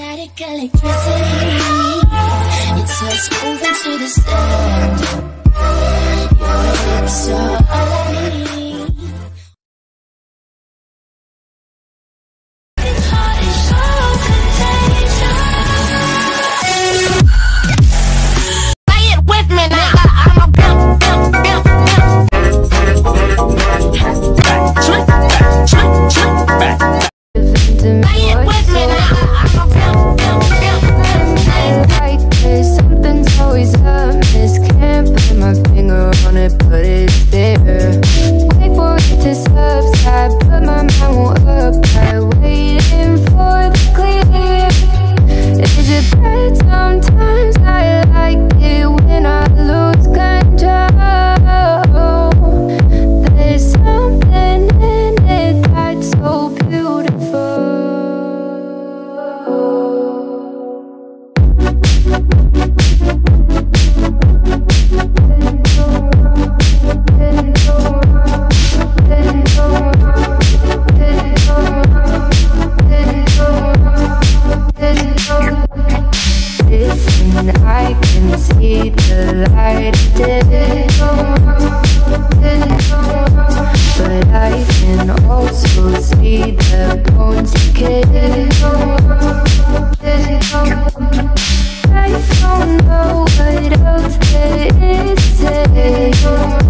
Static electricity. It's us moving to the stand. Your hips are I can see the light But I can also see the bones decay I don't know what else there is to say.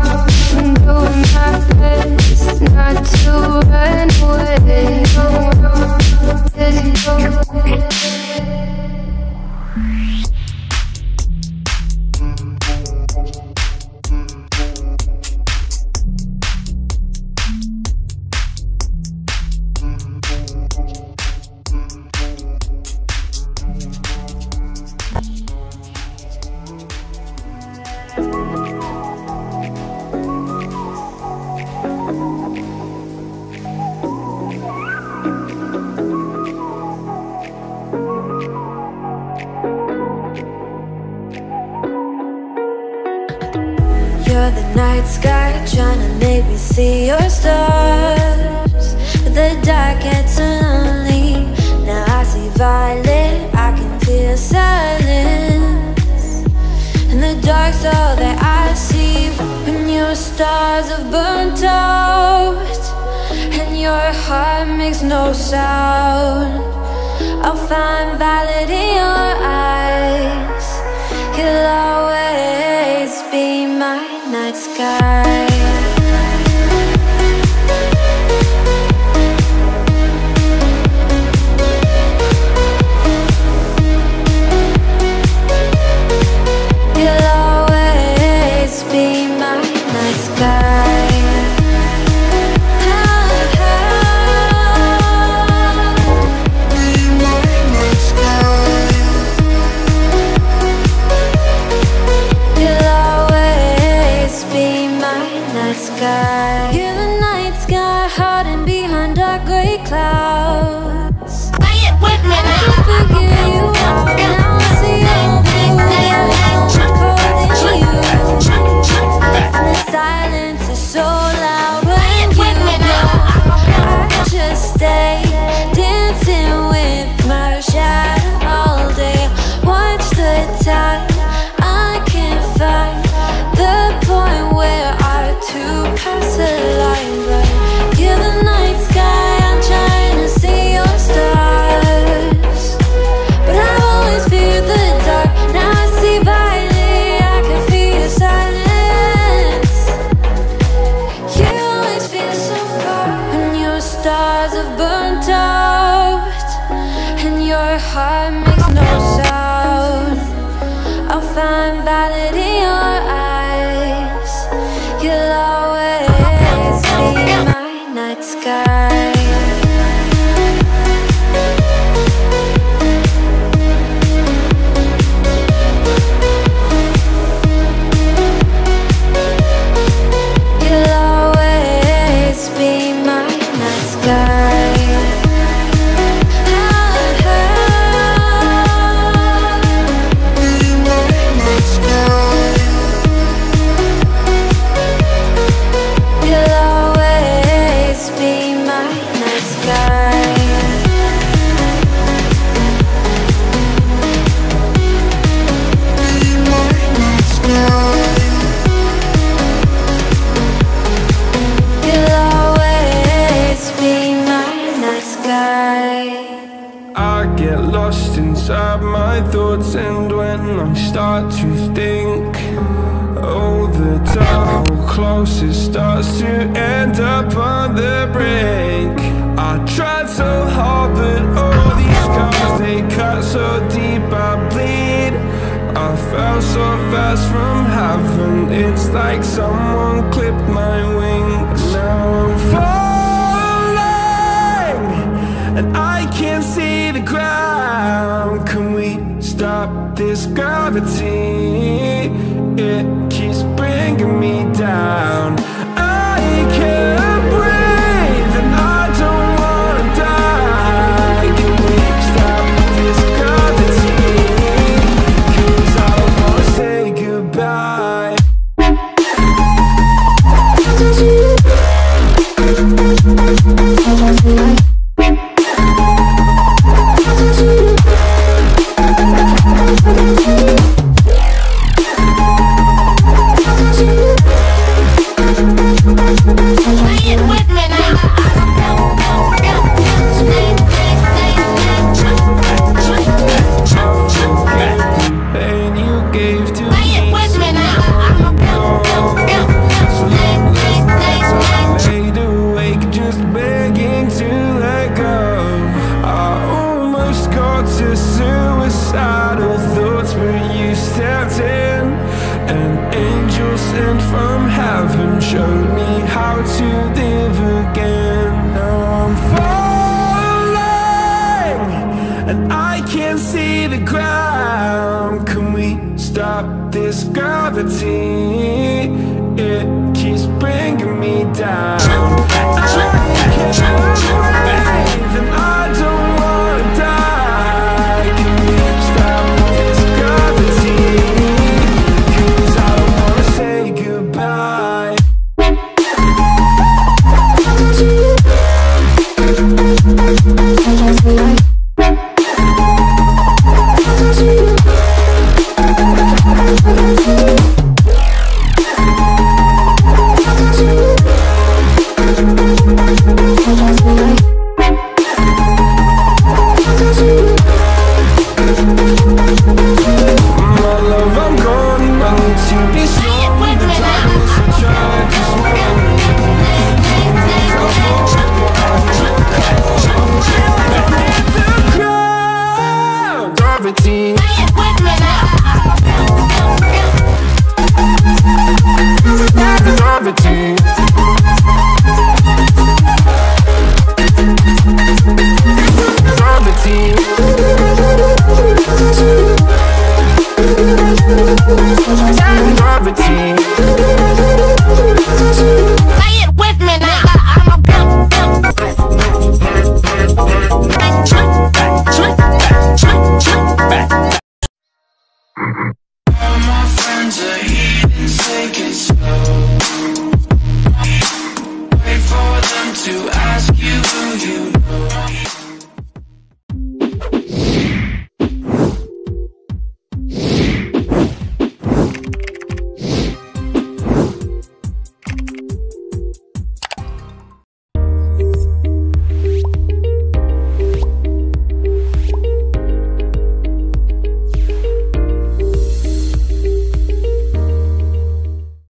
You're the night sky trying to make me see your stars. The dark gets lonely. Now I see violet, I can feel silence. And the dark's all that I see when your stars have burnt out. And your heart makes no sound. I'll find violet in your eyes. You'll always sky. And I get lost inside my thoughts and when I start to think Oh, the dark close it starts to end up on the brink. I tried so hard but all these scars they cut so deep I bleed. I fell so fast from heaven It's like someone clipped my wings and I can't see the ground. Can we stop this gravity? It Angels sent from heaven showed me how to live again. Now I'm falling and I can't see the ground. Can we stop? Cause I